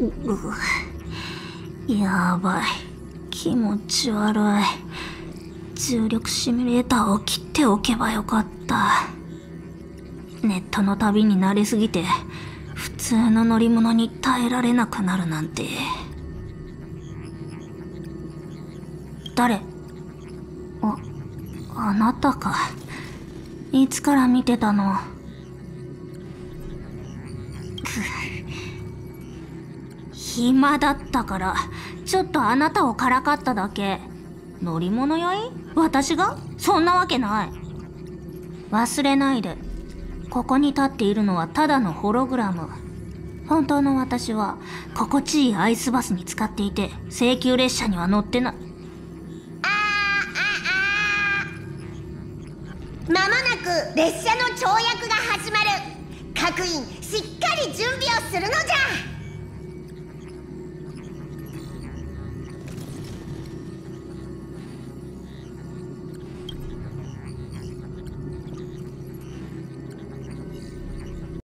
うやばい。気持ち悪い。重力シミュレーターを切っておけばよかった。ネットの旅に慣れすぎて普通の乗り物に耐えられなくなるなんて。誰？ああなたか。いつから見てたの？暇だったからちょっとあなたをからかっただけ。乗り物酔い？私が？そんなわけない。忘れないで。ここに立っているのはただのホログラム。本当の私は心地いいアイスバスに使っていて請求列車には乗ってない。まもなく列車の跳躍が始まる。各員しっかり準備をするのじゃ。